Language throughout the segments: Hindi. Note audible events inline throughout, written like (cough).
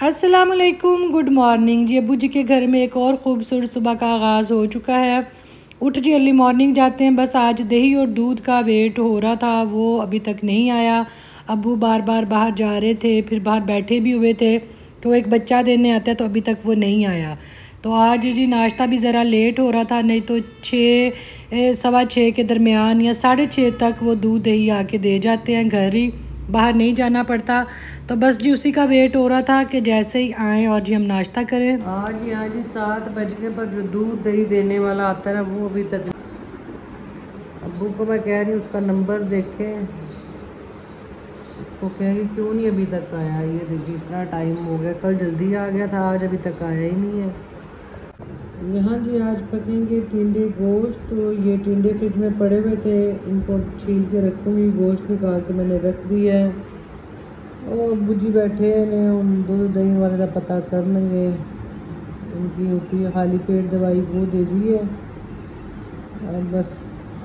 असलकुम गुड मॉर्निंग जी, अबू जी के घर में एक और ख़ूबसूरत सुबह का आगाज़ हो चुका है। उठ जी अर्ली मॉर्निंग जाते हैं। बस आज दही और दूध का वेट हो रहा था। वो अभी तक नहीं आया। अबू बार बार बाहर जा रहे थे, फिर बाहर बैठे भी हुए थे। तो एक बच्चा देने आता है तो अभी तक वो नहीं आया। तो आज जी, नाश्ता भी ज़रा लेट हो रहा था, नहीं तो छः सवा छः के दरमियान या साढ़े छः तक वो दूध दही आके दे जाते हैं घर ही। बाहर नहीं जाना पड़ता। तो बस जी उसी का वेट हो रहा था कि जैसे ही आए और जी हम नाश्ता करें। हाँ जी हाँ जी, सात बज गए, पर जो दूध दही देने वाला आता है ना, वो अभी तक अबू को मैं कह रही हूँ, उसका नंबर देखें। उसको कहेंगे क्यों नहीं अभी तक आया? ये देखिए, इतना टाइम हो गया, कल जल्दी आ गया था, आज अभी तक आया ही नहीं है। यहाँ जी आज पकेंगे टिंडे गोश्त तो ये टिंडे फ्रिज में पड़े हुए थे। इनको छील के रखूँगी, गोश्त निकाल के मैंने रख दिया है। और बुझी बैठे ने दूध दही वाले का पता कर लेंगे। उनकी होती है खाली पेट दवाई, वो दे दी है। और बस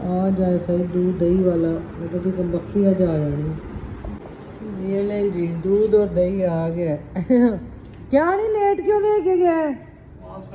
आ जाए सही दूध दही वाला मतलब कि कम बख्ती आ जानी ये लें जी, दूध और दही आ गया। (laughs) क्या नहीं, लेट क्यों दे के गया?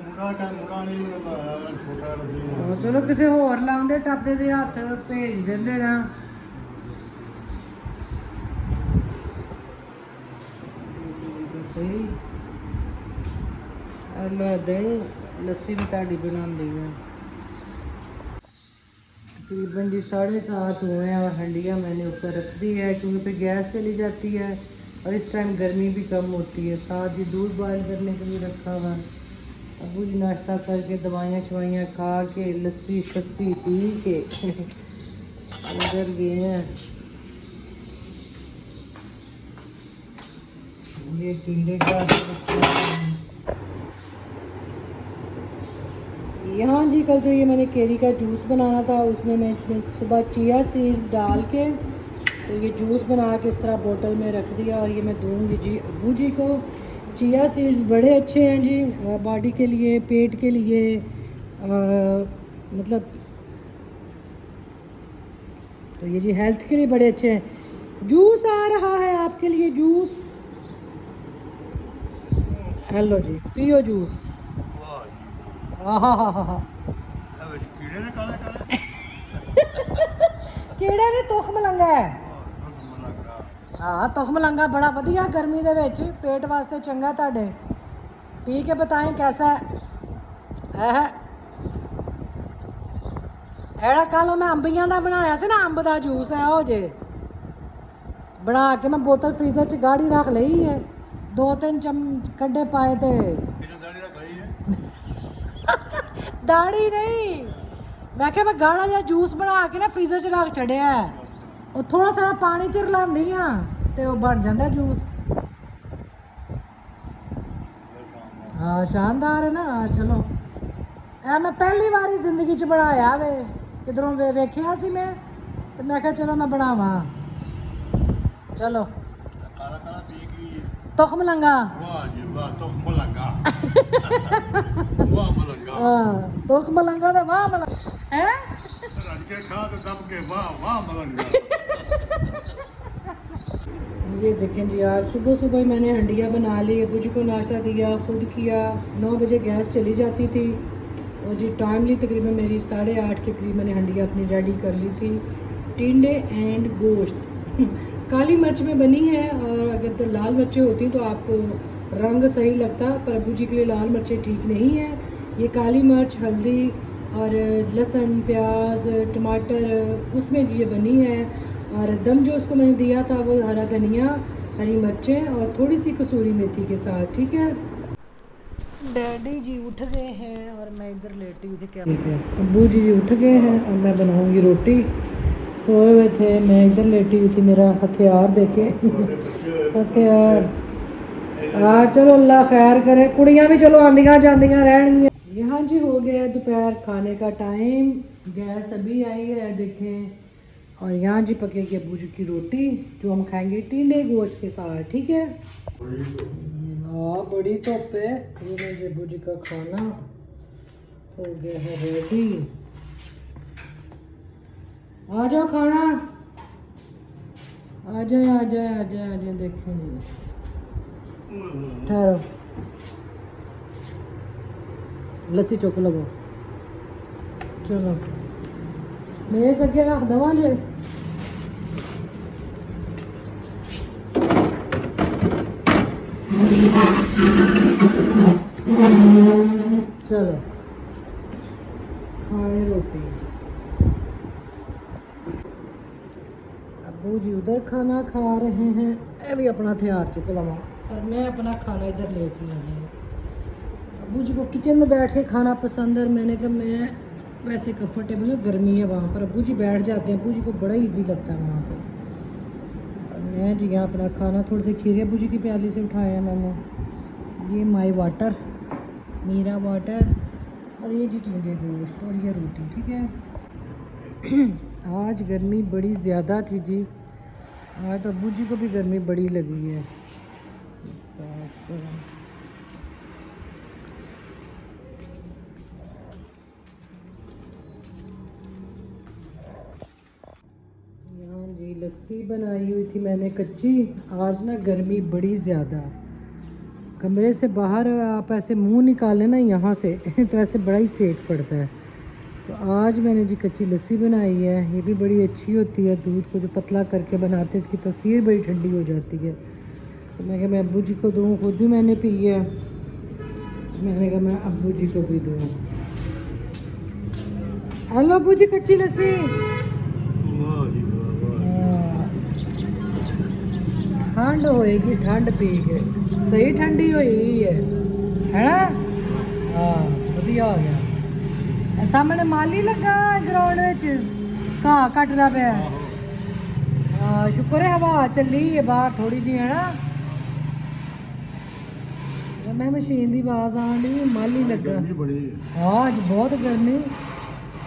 ਮੁੰਡਾ ਕਾ ਮੁੰਡਾ ਨਹੀਂ ਉਹਨਾਂ ਦਾ ਆਇਆ ਛੋਟਾ ਜਿਹਾ ਉਹ ਚਲੋ ਕਿਸੇ ਹੋਰ ਲਾਉਂਦੇ ਟੱਪਦੇ ਦੇ ਹੱਥ ਭੇਜ ਦਿੰਦੇ ਨਾ ਦਹੀਂ ਅੱਲਾ ਦਹੀਂ ਲੱਸੀ भी ਤੁਹਾਡੀ बनाती है तकरीबन जी साढ़े सात हुए हैं और हंडिया मैंने ऊपर रख दी है क्योंकि फिर गैस चली जाती है और इस टाइम गर्मी भी कम होती है साथ ही दूध बॉयल करने के लिए रखा हुआ अबू जी नाश्ता करके दवाइयाँ शवाइयाँ खा के, लस्सी शस्सी पी के, अंदर गए हैं। ये का यहाँ जी, कल जो ये मैंने केरी का जूस बनाना था, उसमें मैं सुबह चिया सीड्स डाल के तो ये जूस बना के इस तरह बोतल में रख दिया, और ये मैं दूँगी जी अबू जी को। चिया सीड्स बड़े अच्छे हैं जी बॉडी के लिए पेट के लिए आ, मतलब तो ये जी हेल्थ के लिए बड़े अच्छे हैं। जूस आ रहा है आपके लिए जूस। हेलो जी पियो जूस। हाँ हाँ हाँ। हाँ कीड़े ने तोख मलंगा है। ਹਾਂ ਤੁਖਮ ਲੰਗਾ ਬੜਾ ਵਧੀਆ ਗਰਮੀ ਦੇ ਵਿੱਚ ਪੇਟ ਵਾਸਤੇ ਚੰਗਾ ਤੁਹਾਡੇ। ਪੀ ਕੇ ਬਤਾਏ ਕੈਸਾ ਹੈ? ਹੈ ਐੜਾ ਕੱਲ ਮੈਂ ਅੰਬੀਆਂ ਦਾ ਬਣਾਇਆ ਸੀ ਨਾ ਅੰਬ ਦਾ ਜੂਸ ਹੈ ਉਹ ਜੇ। ਬਣਾ ਕੇ ਮੈਂ ਬੋਤਲ ਫ੍ਰੀਜ਼ਰ 'ਚ ਗਾੜੀ ਰੱਖ ਲਈ ਹੈ। ਦੋ ਤਿੰਨ ਚਮ ਕੱਢੇ ਪਾਏ ਤੇ। ਦਾੜੀ ਨਹੀਂ। ਮੈਂ ਕਿਹਾ ਮੈਂ ਗਾੜਾ ਜਿਹਾ ਜੂਸ ਬਣਾ ਕੇ ਨਾ ਫਰੀਜ਼ਰ 'ਚ ਰੱਖ ਛੜਿਆ ਹੈ। ਉਹ ਥੋੜਾ ਥੋੜਾ ਪਾਣੀ 'ਚ ਰਲਾਉਂਦੀ ਆ ਤੇ ਉਹ ਬਣ ਜਾਂਦਾ ਜੂਸ। ਹਾਂ ਸ਼ਾਨਦਾਰ ਹੈ ਨਾ। ਚਲੋ। ਇਹ ਮੈਂ ਪਹਿਲੀ ਵਾਰੀ ਜ਼ਿੰਦਗੀ 'ਚ ਬਣਾਇਆ ਵੇ। ਕਿਧਰੋਂ ਵੇ ਵੇਖਿਆ ਸੀ ਮੈਂ ਤੇ ਮੈਂ ਕਿਹਾ ਚਲੋ ਮੈਂ ਬਣਾਵਾਂ। ਚਲੋ। ਕਾਲਾ ਕਾਲਾ ਪੀ ਕੀ ਤੁਖ ਮਲੰਗਾ। ਵਾਹ ਜੀ ਵਾਹ ਤੋਂ ਮਲੰਗਾ। (laughs) ਵਾਹ ਮਲੰਗਾ। ਹਾਂ ਤੁਖ ਮਲੰਗਾ ਤੇ ਵਾਹ ਮਲੰਗਾ। ਹੈ? के खा तो दब के वाह वाह मलंग ये देखें जी यार सुबह सुबह मैंने हंडिया बना ली बुझ को नाश्ता दिया, खुद किया। नौ बजे गैस चली जाती थी और जी टाइमली तकरीबन मेरी साढ़े आठ के करीब मैंने हंडिया अपनी रेडी कर ली थी। टिंडे एंड गोश्त। काली मिर्च में बनी है और अगर तो लाल मिर्चें होती तो आपको रंग सही लगता, पर अबू जी के लिए लाल मिर्चें ठीक नहीं हैं। ये काली मिर्च, हल्दी और लहसुन प्याज टमाटर उसमें ये बनी है और दम जो उसको मैंने दिया था वो हरा धनिया हरी मिर्चें और थोड़ी सी कसूरी मेथी के साथ ठीक है? डैडी जी उठ गए हैं और मैं इधर लेटी हुई थी क्या ठीक है। अबू जी जी उठ गए हैं और मैं बनाऊँगी रोटी। सोए हुए थे मैं इधर लेटी हुई थी मेरा हथियार देखे हथियार। हाँ चलो अल्लाह खैर करे। कुड़ियाँ भी चलो आंदियाँ जा रहनगियाँ यहाँ जी हो गया है दोपहर खाने का टाइम। गैस अभी आई है, देखें। और यहाँ जी पकेगी अबू की रोटी, जो हम खाएँगे टींडे गोश्त के साथ, ठीक है? हाँ बड़ी धुप है। ये अबू जी का खाना हो गया है रेडी आ जाओ खाना। आ जाए आ जाए आ जाए आ जाए, देखें। ठहरो। लस्सी चौक लगो चलो। मेरे रख दवा ले। चलो। खाए रोटी। अबू जी उधर खाना खा रहे हैं। ये भी अपना थे हार चुके लवा और मैं अपना खाना इधर लेके आया हूँ। जी को किचन में बैठ के खाना पसंद है मैंने कहा, मैं वैसे कंफर्टेबल हूँ, गर्मी है वहाँ पर। अबू जी बैठ जाते हैं। अबू जी को बड़ा इजी लगता है वहाँ पर और मैं जी यहाँ अपना खाना थोड़े से खीरे अबू जी की प्याली से उठाया मैंने। ये माई वाटर मेरा वाटर और ये जी टिंडे गोश्त और ये रोटी, ठीक है? आज गर्मी बड़ी ज़्यादा थी जी। आज तो अबू जी को भी गर्मी बड़ी लगी है। लस्सी बनाई हुई थी मैंने कच्ची। आज ना गर्मी बड़ी ज़्यादा। कमरे से बाहर आप ऐसे मुँह निकालें ना यहाँ से (laughs) तो ऐसे बड़ा ही सेक पड़ता है। तो आज मैंने जी कच्ची लस्सी बनाई है, ये भी बड़ी अच्छी होती है, दूध को जो पतला करके बनाते हैं, इसकी तस्वीर बड़ी ठंडी हो जाती है। तो मैं क्या मैं अबू जी को दूँ, खुद भी मैंने पी है। मैंने कहा, मैं अबू जी को भी दूँ। हेलो अबू जी, कच्ची लस्सी। ਠੰਡ ਹੋਏਗੀ ਠੰਡ ਪੀ ਕੇ। ਸਹੀ ਠੰਡੀ ਹੋਈ ਹੈ। ਹੈਨਾ? ਹਾਂ ਵਧੀਆ ਹੋ ਗਿਆ। ਸਾਹਮਣੇ ਮਾਲੀ ਲੱਗਾ ਗਰਾਊਂਡ ਵਿੱਚ। ਘਾਹ ਕੱਟਦਾ ਪਿਆ। ਹਾਂ ਸ਼ੁਕਰ ਹੈ ਹਵਾ ਚੱਲੀ ਹੈ ਬਾਹਰ ਥੋੜੀ ਜਿਹੀ ਹੈ ਨਾ ਜਦ ਮੈਂ ਮਸ਼ੀਨ ਦੀ ਆਵਾਜ਼ ਆਉਣ ਦੀ ਮਾਲੀ ਲੱਗਾ। ਹੈ। ਅੱਜ ਬਹੁਤ ਗਰਮੀ।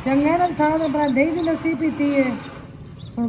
ਚੰਗੇ ਨਾਲ ਸਾਰਾ ਦਿਨ ਆਪਣਾ ਦਹੀਂ ਦੀ ਲੱਸੀ ਪੀਤੀ ਹੈ। ਹੁਣ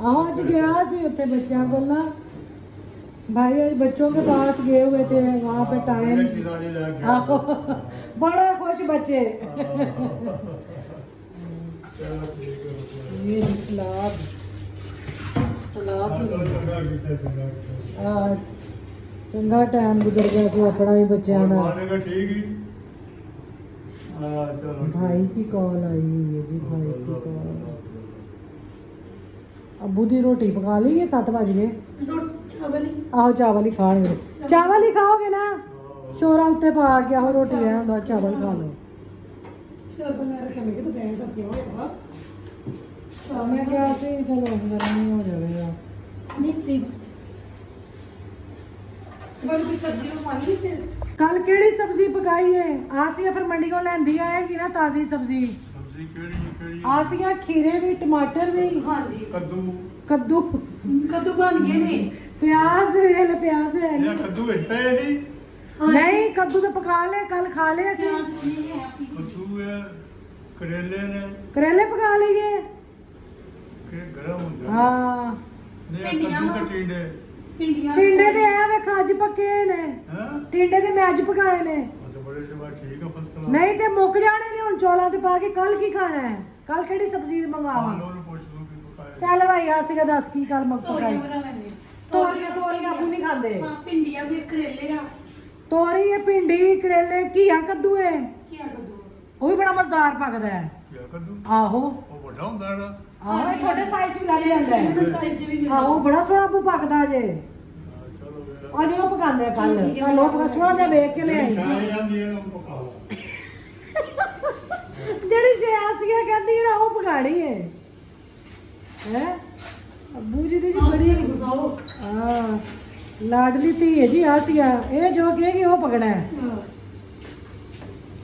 ਆਹੋ ਅੱਜ ਗਿਆ ਸੀ ਉੱਥੇ ਬੱਚਿਆਂ ਕੋਲ ਨਾ भाई आज बच्चों के पास गए हुए थे वहाँ पे टाइम किदारी लग गया आहो, बड़े खुश बच्चे ਚਲੋ ਠੀਕ ਹੈ ਪੁੱਤਰ। ये जी सलाद सलाद ਹਾਂ, ਚਲੋ भी- ਚੰਗਾ ਕੀਤਾ ਚੰਗਾ ਕੀਤਾ ਆ ਚੰਗਾ ਟਾਈਮ ਗੁਜ਼ਰ ਗਿਆ ਸੀ ਆਪਣਾ ਵੀ ਬੱਚਿਆਂ ਦਾ ਮਾਨੇ का ठीक ही हाँ चलो भाई की कॉल आई हुई है जी भाई की कॉल अबू की रोटी पका ली है सत बज गए। आहो चावल ही खा लो चावल ही खाओगे ना? शोरा उत्ते पा के आहो रोटी लिया आंदा चावल खा लो। कल केड़ी सब्ज़ी पकाई है? आसिया फिर मंडियों लेंदी आएगी ना ताजी सब्ज़ी। ਦੂਸਰੀ ਕਿਹੜੀ ਕਿਹੜੀ ਆ ਸੀਗਾ ਖੀਰੇ ਵੀ ਟਮਾਟਰ ਵੀ। ਹਾਂਜੀ। ਕੱਦੂ। ਕੱਦੂ। ਕਦੋਂ ਬਣ ਗਏ ਨੇ। ਪਿਆਜ਼ ਵੇਲ ਪਿਆਜ਼ ਹੈ ਨਹੀਂ। ਕੱਦੂ ਹਿੱਟਾ ਹੈ ਨਹੀਂ। ਨਹੀਂ ਕੱਦੂ ਤਾਂ ਪਕਾ ਲਏ ਕੱਲ ਖਾ ਲਏ ਅਸੀਂ। ਕੱਦੂ ਹੈ ਕਰੇਲੇ ਨੇ। ਕਰੇਲੇ ਪਕਾ ਲਈਏ। ਕਿ ਗਰਮ ਹੁੰਦੇ। ਨੇ। ਹਾਂ। ਨਹੀਂ ਇਹ ਕੱਦੂ ਤਾਂ ਟਿੰਡੇ। ਪਿੰਡੀਆਂ ਟਿੰਡੇ ਤੇ ਐ ਵੇਖ ਅੱਜ ਪੱਕੇ ਨੇ। ਹਾਂ? ਟਿੰਡੇ ਤੇ ਮੈਂ ਅੱਜ ਪਕਾਏ ਨੇ। ਨਹੀਂ ਤੇ ਮੁੱਕ ਜਾਣੇ ਨੇ ਹੁਣ ਚੌਲਾਂ ਤੇ ਪਾ ਕੇ ਕੱਲ ਕੀ ਖਾਣਾ ਹੈ? ਕੱਲ ਕਿਹੜੀ ਸਬਜ਼ੀ ਮੰਗਾਵਾਂ ਚੱਲ ਭਾਈ ਅਸੀਂ ਦੱਸ ਕੀ ਕੱਲ ਮੁੱਕ ਤੋਰੀਆਂ ਬਣਾ ਲੈਂਦੇ ਤੋਰੀਆਂ ਤੋਰੀਆਂ ਆਪੂ ਨਹੀਂ ਖਾਂਦੇ। ਹਾਂ ਵੀ ਕਰੇਲੇ ਆ। ਤੋਰੀ ਇਹ ਭਿੰਡੀ ਕਰੇਲੇ ਘੀਆ ਕੱਦੂ ਹੈ? ਉਹ ਵੀ ਬੜਾ ਮਜ਼ਦਾਰ ਪਕਦਾ ਹੈ। ਆਹੋ। ਉਹ ਵੱਡਾ ਹੁੰਦਾ ਨਾ ਆਹੋ ਛੋਟੇ ਸਾਈਜ਼ ਵੀ ਲੱਗ ਜਾਂਦਾ ਹੈ। ਆਹੋ ਬੜਾ ਸੋਹਣਾ ਆਪੂ ਪਕਦਾ ਜੇ। ਅੱਜ ਉਹ ਪਕਾਉਂਦੇ ਕੱਲ ਕੱਲ ਉਹ ਪਕਾ ਸੋਹਣਾ ਜਿਹਾ ਵੇਖ ਕੇ ਲੈ ਆਈ ਖਾਈ ਜਾਂਦੀ ਹੈ ਨਾ ਉਹ ਪਕਾਓ ਜਿਹੜੀ ਸ਼ਿਆਸੀਆ ਕਹਿੰਦੀ ਨਾ ਉਹ ਪਕਾਣੀ ਹੈ ਹੈ? ਅੱਬੂ ਜੀ ਦੀ ਜੀ ਬੜੀ ਬਸਾਓ ਹਾਂ। ਲਾਡਲੀ ਧੀ ਹੈ ਜੀ ਆਸੀਆ ਇਹ ਜੋ ਕਹੇਗੀ ਉਹ ਪਕਣਾ ਹੈ।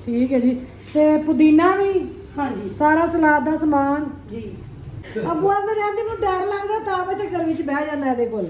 ਠੀਕ ਹੈ ਜੀ। ਤੇ ਪੁਦੀਨਾ ਵੀ ਹਾਂਜੀ। ਸਾਰਾ ਸਲਾਦ ਦਾ ਸਮਾਨ। ਜੀ। ਅੱਬੂ ਅੰਦਰ ਰਹਿੰਦੀ ਨੂੰ ਡਰ ਲੱਗਦਾ ਤਾਂ ਮੈਂ ਤੇ ਗਰਮੀ ਚ ਬਹਿ ਜਾਂਦਾ ਇਹਦੇ ਕੋਲ।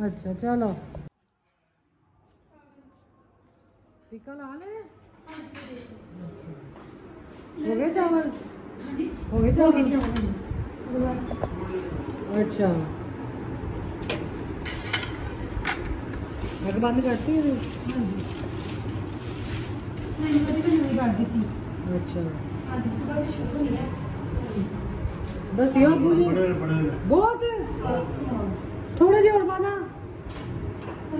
अच्छा चलो। निकल आ हो गए चावल? हो गए चावल? अच्छा। बंद करती अच्छा। है? अच्छा। दसियो बहुत थोड़ा जी और पाना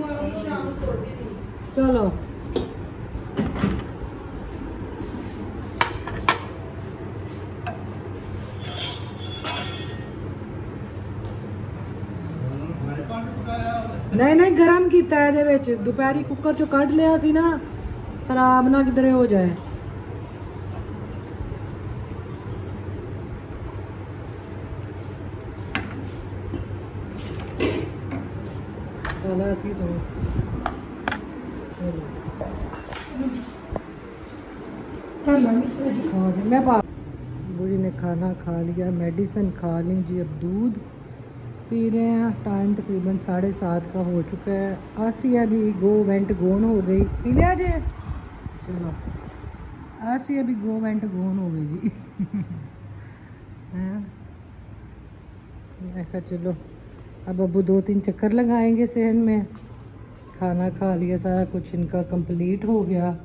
ਅੱਜ ਸਵੇਰ ਵੀ ਸ਼ੁਰੂ ਹੋਈ ਹੈ ਦੱਸਿਓ ਅੱਬੂ ਜੀ ਬੜੇ ਬੜੇ ਨੇ ਬਹੁਤ ਥੋੜੇ ਜਿਹਾ ਹੋਰ ਪਾਦਾ ਸ਼ਾਮ ਨੂੰ ਸੋੜਦੇ ਨੇ ਚਲੋ ਮੈਂ ਪੰਜ ਪਕਾਇਆ ਨਹੀਂ ਨਹੀਂ ਗਰਮ ਕੀਤਾ ਇਹਦੇ ਵਿੱਚ ਦੁਪਹਿਰੀ ਕੁੱਕਰ ਚੋਂ ਕੱਢ ਲਿਆ ਸੀ ਨਾ ਖਰਾਬ ਨਾ ਕਿਧਰੇ ਹੋ ਜਾਏ खाना है सीधे चलो। मैं बुरी ने खाना खा लिया मेडिसिन खा ली जी। अब दूध पी रहे हैं। टाइम तकरीबन साढ़े सात का हो चुका है। आसिया भी गो वेंट गोन हो गई। पी लिया जे? चलो। आसिया भी गो वेंट गोन हो गई जी। (laughs) मैं चलो। अब अबू दो तीन चक्कर लगाएँगे सहन में। खाना खा लिया, सारा कुछ इनका कंप्लीट हो गया।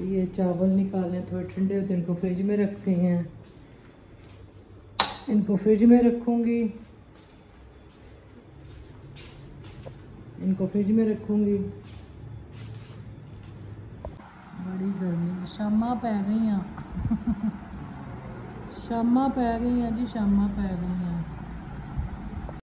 ये चावल निकाले, थोड़े ठंडे होते हैं, इनको फ्रिज में रखते हैं। इनको फ्रिज में रखूँगी। इनको फ्रिज में रखूँगी। बड़ी गर्मी। शामा पै गई (laughs) शामा पै गई जी, शामा पै गई